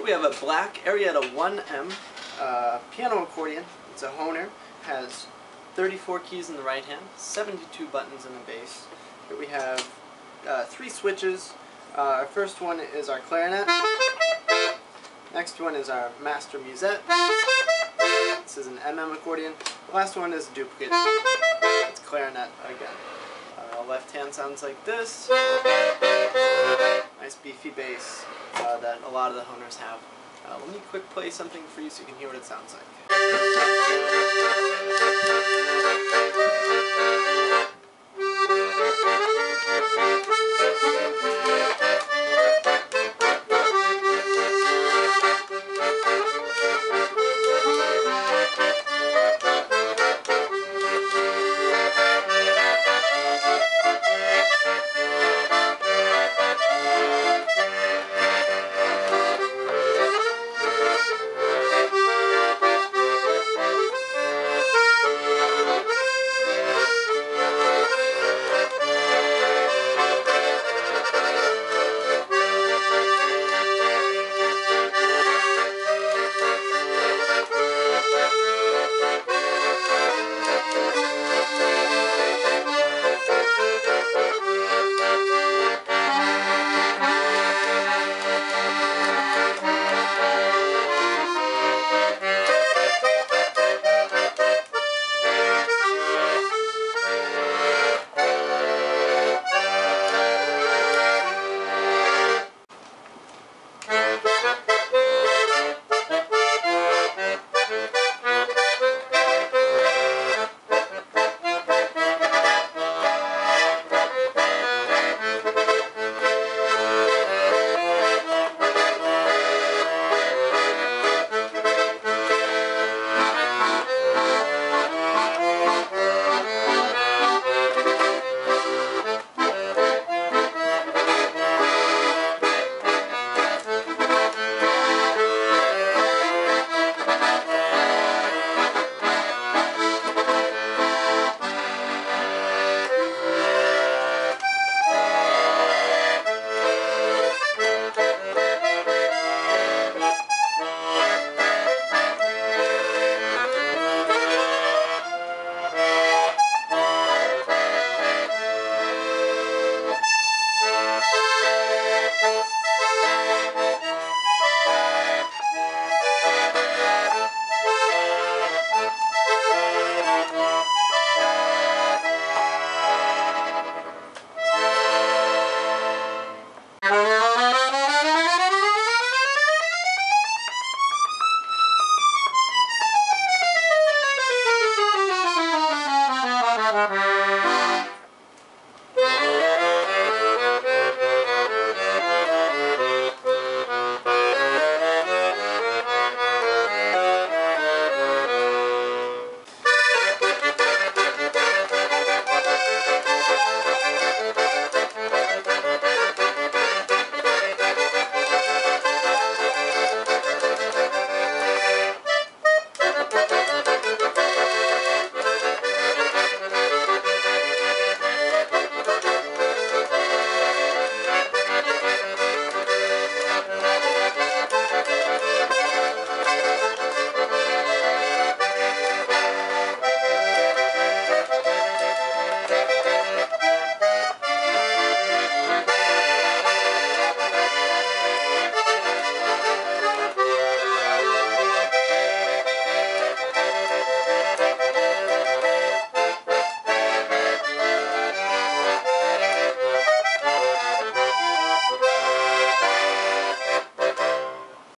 Here we have a black Arietta 1M uh, piano accordion. It's a Hohner. Has 34 keys in the right hand, 72 buttons in the bass. Here we have uh, three switches. Uh, our first one is our clarinet. Next one is our master musette. This is an MM accordion. The last one is a duplicate. It's clarinet again. Uh, left hand sounds like this. Nice beefy bass uh, that a lot of the Hohners have. Uh, let me quick play something for you so you can hear what it sounds like.